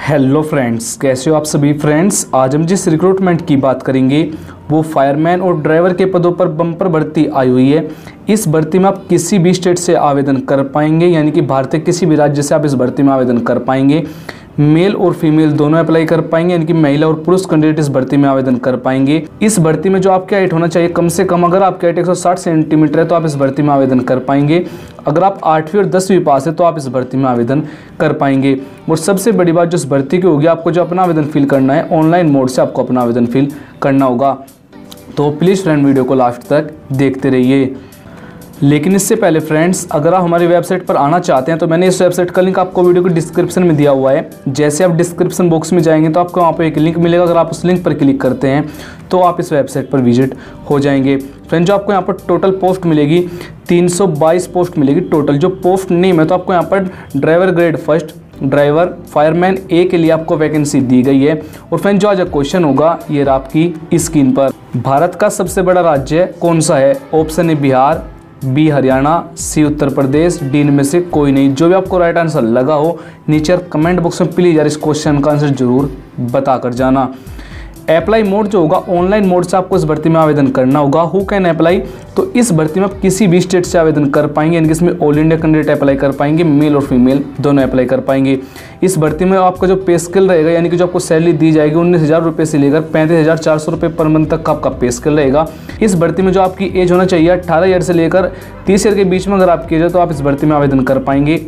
Hello friends कैसे हो आप सभी फ्रेंड्स आज हम जिस रिक्रूटमेंट की बात करेंगे, वो फायरमैन और ड्राइवर के पदों पर बम्पर भर्ती आई हुई है। इस भर्ती में आप किसी भी स्टेट से आवेदन कर पाएँगे, यानी कि भारत के किसी भी राज्य से आप इस भर्ती में आवेदन कर पाएँगे। मेल और फीमेल दोनों अप्लाई कर पाएँगे, यानी कि महिला और पुरुष कैंडिडेट इस भर्ती में आवेदन कर पाएँगे। इस भर्ती में जो आपकी हाइट होना चाहिए, कम से कम अगर आपकी हाइट 160 सेंटीमीटर है तो आप इस भर्ती में आवेदन कर पाएँगे। अगर आप आठवीं और दसवीं पास है तो आप इस भर्ती में आवेदन कर पाएँगे। और सबसे बड़ी बात जो इस भर्ती की होगी, आपको जो अपना आवेदन फिल करना है ऑनलाइन मोड से आपको अपना आवेदन फिल करना होगा। तो प्लीज़ फ्रेंड वीडियो को लास्ट तक देखते रहिए। लेकिन इससे पहले फ्रेंड्स अगर आप हमारी वेबसाइट पर आना चाहते हैं तो मैंने इस वेबसाइट का लिंक आपको वीडियो के डिस्क्रिप्शन में दिया हुआ है। जैसे आप डिस्क्रिप्शन बॉक्स में जाएँगे तो आपको वहाँ पर एक लिंक मिलेगा। अगर आप उस लिंक पर क्लिक करते हैं तो आप इस वेबसाइट पर विज़िट हो जाएँगे। फ्रेंड जो आपको यहाँ पर टोटल पोस्ट मिलेगी 322 पोस्ट मिलेगी टोटल जो पोस्ट नेम है तो आपको यहाँ पर driver grade first driver fireman A के लिए आपको वैकेंसी दी गई है। और फ्रेंड जो आज क्वेश्चन होगा, ये आपकी स्क्रीन पर। भारत का सबसे बड़ा राज्य कौन सा है? ऑप्शन है Bihar B Haryana, C Uttar Pradesh, D इनमें से कोई नहीं। जो भी आपको राइट आंसर लगा हो, नीचे कमेंट बॉक्स में प्लीज़ यार इस क्वेश्चन का आंसर ज़रूर बताकर जाना। अप्लाई मोड जो होगा ऑनलाइन मोड से आपको इस भर्ती में आवेदन करना होगा। हु कैन अप्लाई तो इस भर्ती में आप किसी भी स्टेट से आवेदन कर पाएँगे, यानी कि इसमें ऑल इंडिया कैंडिडेट अप्लाई कर पाएँगे मेल और फीमेल दोनों अप्लाई कर पाएँगे। इस भर्ती में आपका जो पे स्किल रहेगा, यानी कि जो आपको सैलरी दी जाएगी, उन्नीस हज़ार रुपये से लेकर पैंतीस हज़ार चार सौ रुपये पर मंथ तक का आपका पे स्किल रहेगा। इस भर्ती में जो आपकी एज होना चाहिए अट्ठारह ईयर से लेकर तीस ईयर के बीच में अगर आपकी एज है तो आप इस भर्ती में आवेदन कर पाएँगे।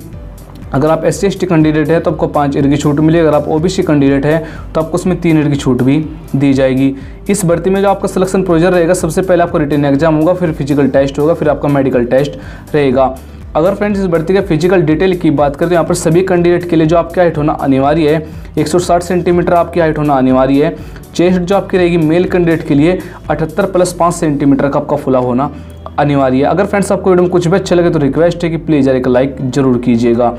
अगर आप एस सी कैंडिडेट है तो आपको पाँच ईयर की छूट मिलेगी अगर आप ओबीसी कैंडिडेट है तो आपको उसमें तीन ईयर की छूट भी दी जाएगी। इस भर्ती में जो आपका सिलेक्शन प्रोसीजर रहेगा, सबसे पहले आपका रिटर्न एग्ज़ाम होगा, फिर फ़िज़िकल टेस्ट होगा, फिर आपका मेडिकल टेस्ट रहेगा। अगर फ्रेंड्स इस भर्ती के फ़िज़िकल डिटेल की बात करें तो यहाँ पर सभी कैंडिडेट के लिए जो आपकी हाइट होना अनिवार्य है 160 सेंटीमीटर आपकी हाइट होना अनिवार्य है। चेस्ट जो आपकी रहेगी मेल कैंडिडेट के लिए 78 प्लस 5 सेंटीमीटर का आपका फुला होना। अनिवार्य है। अगर फ्रेंड्स आपको वीडियो में कुछ भी अच्छा लगे तो रिक्वेस्ट है कि प्लीज़ यार एक लाइक ज़रूर कीजिएगा।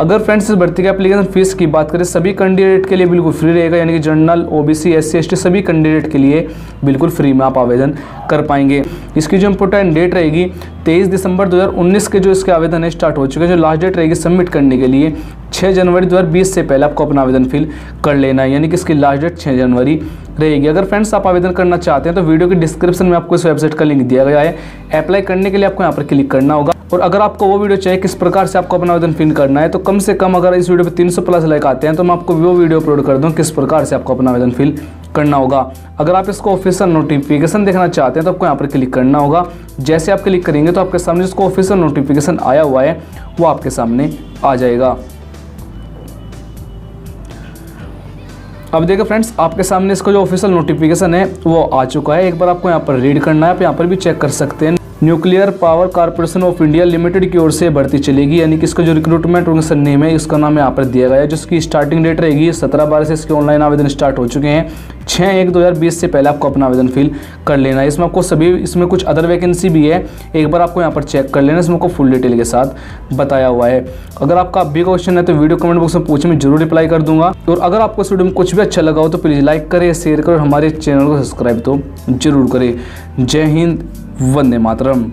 अगर फ्रेंड्स इस भर्ती के एप्लीकेशन फ़ीस की बात करें, सभी कैंडिडेट के लिए बिल्कुल फ्री रहेगा, यानी कि जनरल ओबीसी एससी एसटी सभी कैंडिडेट के लिए बिल्कुल फ्री में आप आवेदन कर पाएँगे। इसकी जो इम्पोर्टेंट डेट रहेगी, तेईस दिसंबर 2019 के जो इसके आवेदन है स्टार्ट हो चुके हैं, जो लास्ट डेट रहेगी सबमिट करने के लिए 6 जनवरी 2020 से पहले आपको अपना आवेदन फिल कर लेना है, यानी कि इसकी लास्ट डेट 6 जनवरी रहेगी। अगर फ्रेंड्स आप आवेदन करना चाहते हैं तो वीडियो के डिस्क्रिप्शन में आपको इस वेबसाइट का लिंक दिया गया है। अप्लाई करने के लिए आपको यहाँ पर क्लिक करना होगा। और अगर आपको वो वीडियो चाहिए किस प्रकार से आपको अपना आवेदन फिल करना है तो कम से कम अगर इस वीडियो पे 300 प्लस लाइक आते हैं तो मैं आपको वो वीडियो अपलोड कर दूँ किस प्रकार से आपको अपना आवेदन फिल करना होगा। अगर आप इसको ऑफिशियल नोटिफिकेशन देखना चाहते हैं तो आपको यहाँ पर क्लिक करना होगा। जैसे आप क्लिक करेंगे तो आपके सामने जिसको ऑफिशियल नोटिफिकेशन आया हुआ है, वो आपके सामने आ जाएगा। अब देखो फ्रेंड्स, आपके सामने इसका जो ऑफिशियल नोटिफिकेशन है, वो आ चुका है। एक बार आपको यहाँ पर रीड करना है, आप यहाँ पर भी चेक कर सकते हैं। Nuclear Power Corporation of India Limited की ओर से भर्ती चलेगी, यानी कि इसका जो रिक्रूटमेंट ऑर्गेनाइजेशन नेम है, इसका नाम यहाँ पर दिया गया है, जिसकी स्टार्टिंग डेट रहेगी सत्रह बारह से इसके ऑनलाइन आवेदन स्टार्ट हो चुके हैं। छः एक दो हज़ार बीस से पहले आपको अपना आवेदन फिल कर लेना है। इसमें आपको सभी, इसमें कुछ अदर वैकेंसी भी है, एक बार आपको यहाँ पर चेक कर लेना इसमें आपको फुल डिटेल के साथ बताया हुआ है। अगर आपका अभी क्वेश्चन है तो वीडियो कमेंट बॉक्स में पूछे, मैं ज़रूर रिप्लाई कर दूँगा। और अगर आपको इस वीडियो में कुछ भी अच्छा लगा हो तो प्लीज़ लाइक करें शेयर करें, और हमारे चैनल को सब्सक्राइब तो ज़रूर करें। जय हिंद। वंदे मातरम।